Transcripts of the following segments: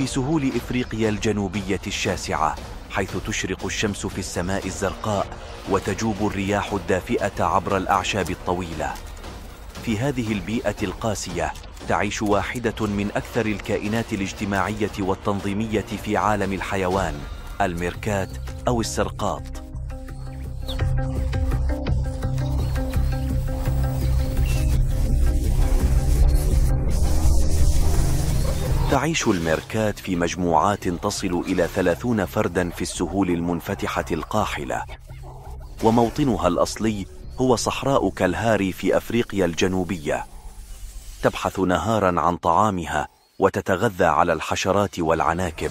في سهول إفريقيا الجنوبية الشاسعة حيث تشرق الشمس في السماء الزرقاء وتجوب الرياح الدافئة عبر الأعشاب الطويلة. في هذه البيئة القاسية تعيش واحدة من أكثر الكائنات الاجتماعية والتنظيمية في عالم الحيوان الميركات أو السرقاط. تعيش الميركات في مجموعات تصل إلى ثلاثون فردا في السهول المنفتحة القاحلة. وموطنها الأصلي هو صحراء كالهاري في أفريقيا الجنوبية. تبحث نهارا عن طعامها وتتغذى على الحشرات والعناكب.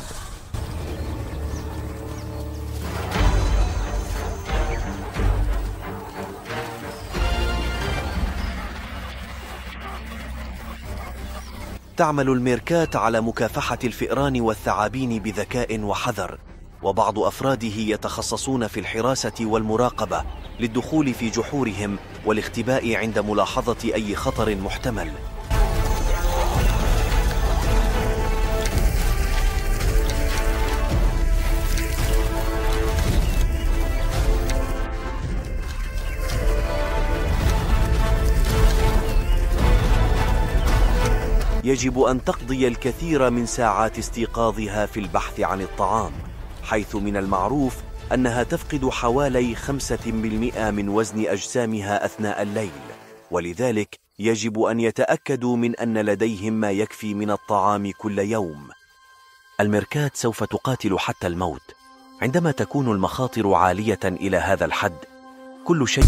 تعمل الميركات على مكافحة الفئران والثعابين بذكاء وحذر وبعض أفراده يتخصصون في الحراسة والمراقبة للدخول في جحورهم والاختباء عند ملاحظة أي خطر محتمل. يجب أن تقضي الكثير من ساعات استيقاظها في البحث عن الطعام حيث من المعروف أنها تفقد حوالي خمسة بالمئة من وزن أجسامها أثناء الليل ولذلك يجب أن يتأكدوا من أن لديهم ما يكفي من الطعام كل يوم. الميركات سوف تقاتل حتى الموت. عندما تكون المخاطر عالية إلى هذا الحد كل شيء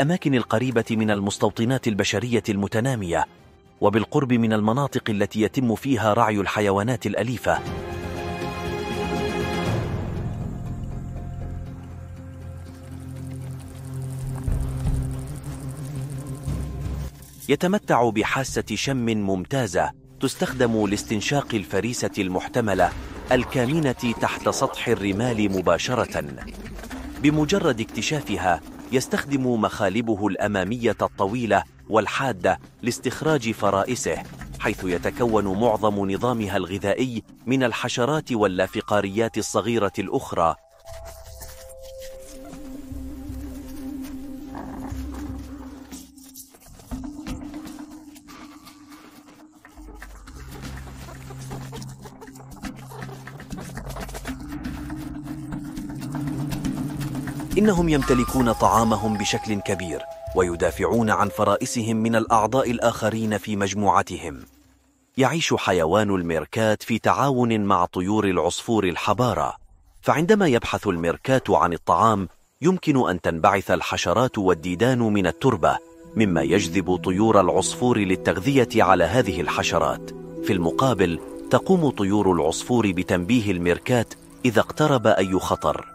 الأماكن القريبة من المستوطنات البشرية المتنامية وبالقرب من المناطق التي يتم فيها رعي الحيوانات الأليفة. يتمتع بحاسة شم ممتازة تستخدم لاستنشاق الفريسة المحتملة الكامنة تحت سطح الرمال مباشرة. بمجرد اكتشافها يستخدم مخالبه الأمامية الطويلة والحادة لاستخراج فرائسه حيث يتكون معظم نظامها الغذائي من الحشرات واللافقاريات الصغيرة الأخرى. إنهم يمتلكون طعامهم بشكل كبير ويدافعون عن فرائسهم من الأعضاء الآخرين في مجموعتهم. يعيش حيوان الميركات في تعاون مع طيور العصفور الحبارة. فعندما يبحث الميركات عن الطعام يمكن أن تنبعث الحشرات والديدان من التربة مما يجذب طيور العصفور للتغذية على هذه الحشرات. في المقابل تقوم طيور العصفور بتنبيه الميركات إذا اقترب أي خطر.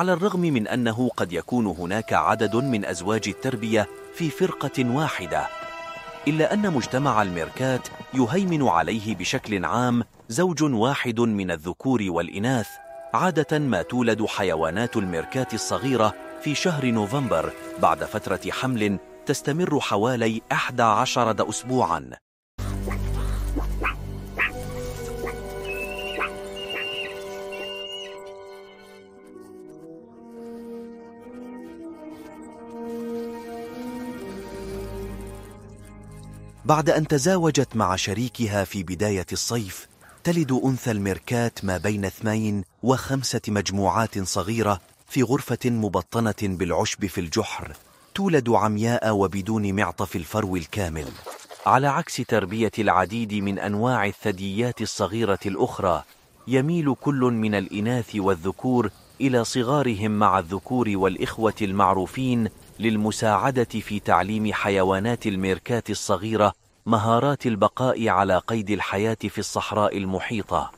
على الرغم من أنه قد يكون هناك عدد من أزواج التربية في فرقة واحدة إلا أن مجتمع الميركات يهيمن عليه بشكل عام زوج واحد من الذكور والإناث عادة ما تولد حيوانات الميركات الصغيرة في شهر نوفمبر بعد فترة حمل تستمر حوالي 11 أسبوعاً. بعد أن تزاوجت مع شريكها في بداية الصيف تلد أنثى الميركات ما بين اثنين وخمسة مجموعات صغيرة في غرفة مبطنة بالعشب في الجحر تولد عمياء وبدون معطف الفرو الكامل. على عكس تربية العديد من أنواع الثدييات الصغيرة الأخرى يميل كل من الإناث والذكور إلى صغارهم مع الذكور والإخوة المعروفين للمساعدة في تعليم حيوانات الميركات الصغيرة مهارات البقاء على قيد الحياة في الصحراء المحيطة.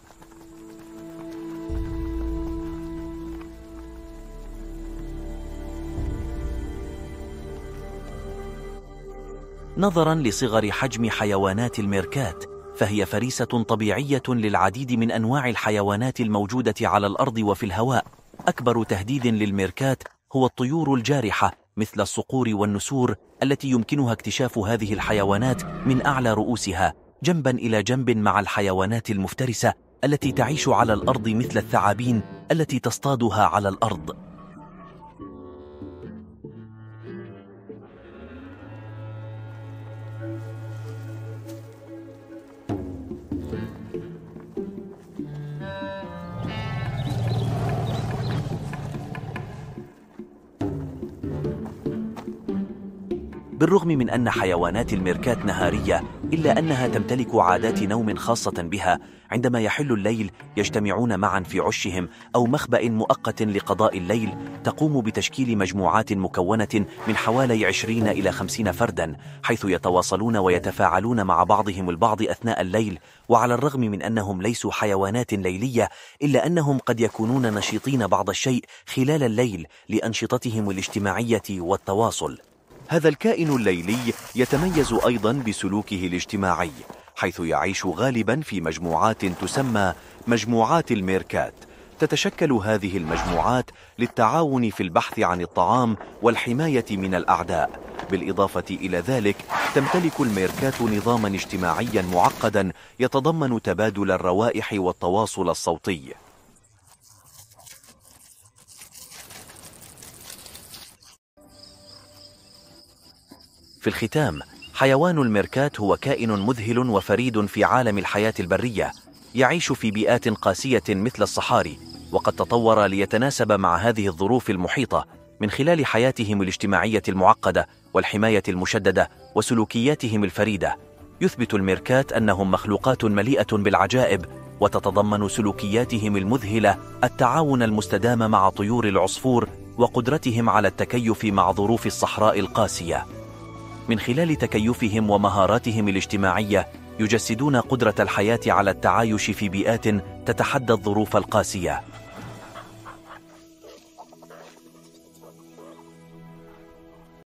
نظرا لصغر حجم حيوانات الميركات فهي فريسة طبيعية للعديد من أنواع الحيوانات الموجودة على الأرض وفي الهواء. أكبر تهديد للميركات هو الطيور الجارحة مثل الصقور والنسور التي يمكنها اكتشاف هذه الحيوانات من أعلى رؤوسها جنبا إلى جنب مع الحيوانات المفترسة التي تعيش على الأرض مثل الثعابين التي تصطادها على الأرض. بالرغم من أن حيوانات الميركات نهارية إلا أنها تمتلك عادات نوم خاصة بها عندما يحل الليل يجتمعون معا في عشهم أو مخبأ مؤقت لقضاء الليل تقوم بتشكيل مجموعات مكونة من حوالي 20 إلى 50 فردا حيث يتواصلون ويتفاعلون مع بعضهم البعض أثناء الليل وعلى الرغم من أنهم ليسوا حيوانات ليلية إلا أنهم قد يكونون نشيطين بعض الشيء خلال الليل لأنشطتهم الاجتماعية والتواصل. هذا الكائن الليلي يتميز أيضا بسلوكه الاجتماعي حيث يعيش غالبا في مجموعات تسمى مجموعات الميركات. تتشكل هذه المجموعات للتعاون في البحث عن الطعام والحماية من الأعداء. بالإضافة إلى ذلك تمتلك الميركات نظاما اجتماعيا معقدا يتضمن تبادل الروائح والتواصل الصوتي. في الختام حيوان الميركات هو كائن مذهل وفريد في عالم الحياة البرية يعيش في بيئات قاسية مثل الصحاري وقد تطور ليتناسب مع هذه الظروف المحيطة من خلال حياتهم الاجتماعية المعقدة والحماية المشددة وسلوكياتهم الفريدة. يثبت الميركات أنهم مخلوقات مليئة بالعجائب وتتضمن سلوكياتهم المذهلة التعاون المستدام مع طيور العصفور وقدرتهم على التكيف مع ظروف الصحراء القاسية. من خلال تكيفهم ومهاراتهم الاجتماعية يجسدون قدرة الحياة على التعايش في بيئات تتحدى الظروف القاسية.